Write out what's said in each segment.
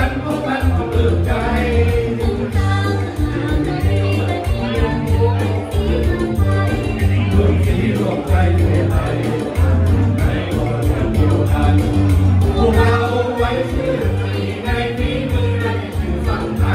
กันพบกันก็เปิดใจเมืองสีวมใจไทยไทในวันเดียวกันพวกเราไว้ชื่อในที่มือในฝั่งทา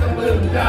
สะพึงใจ